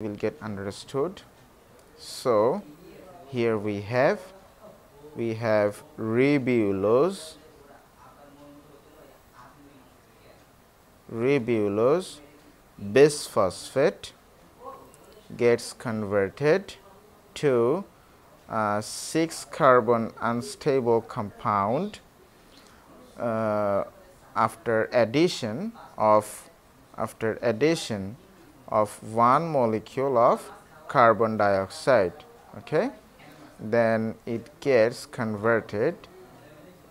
will get understood. So here we have we have ribulose ribulose bisphosphate gets converted to a 6 carbon unstable compound uh, after addition of after addition of one molecule of carbon dioxide okay? Then it gets converted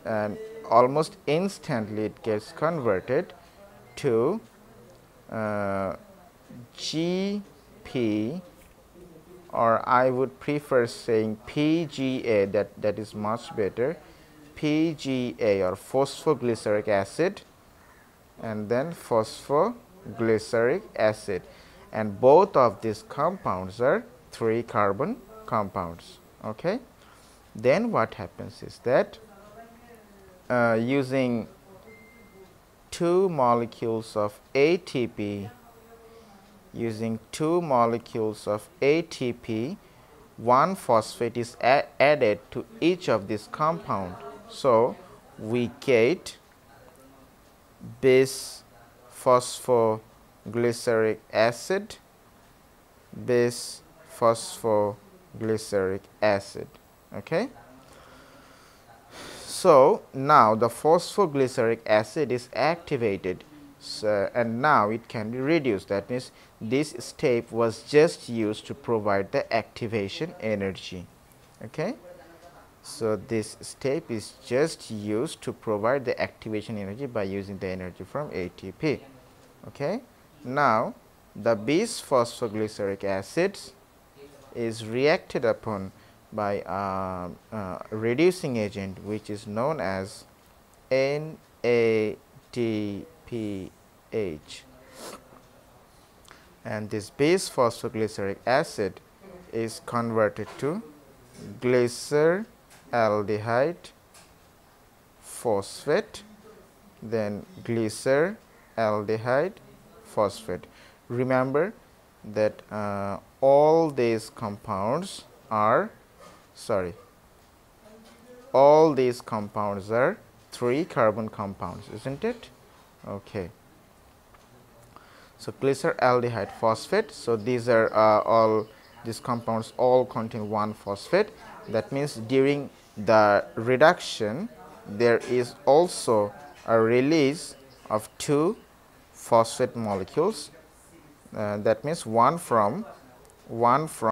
and almost instantly it gets converted to uh, GP or I would prefer saying PGA that that is much better. PGA or phosphoglyceric acid and then phosphoglyceric acid and both of these compounds are 3 carbon compounds. Okay. Then what happens is that uh, using two molecules of ATP using two molecules of ATP one phosphate is added to each of these compound. So, we get bis phospho glyceric acid bis phosphoglyceric acid okay? So now the phosphoglyceric acid is activated so, and now it can be reduced. That means this step was just used to provide the activation energy okay? So this step is just used to provide the activation energy by using the energy from ATP okay now, the bis phosphoglyceric acids is reacted upon by a, a reducing agent which is known as NADPH and this bis phosphoglyceric acid is converted to glyceraldehyde phosphate then glyceraldehyde phosphate. Remember that uh, all these compounds are sorry all these compounds are 3 carbon compounds isn't it? Okay. So glyceraldehyde phosphate. So these are uh, all these compounds all contain one phosphate. That means during the reduction there is also a release of two phosphate molecules. Uh, that means one from one from